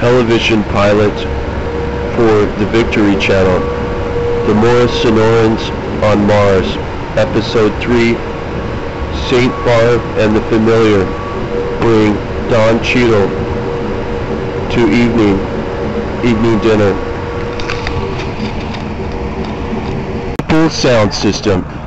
television pilot for the Victory Channel, The Morris Sonorans on Mars, Episode 3, St. Barb and the Familiar, bring Don Cheadle to evening, evening dinner. Full sound system.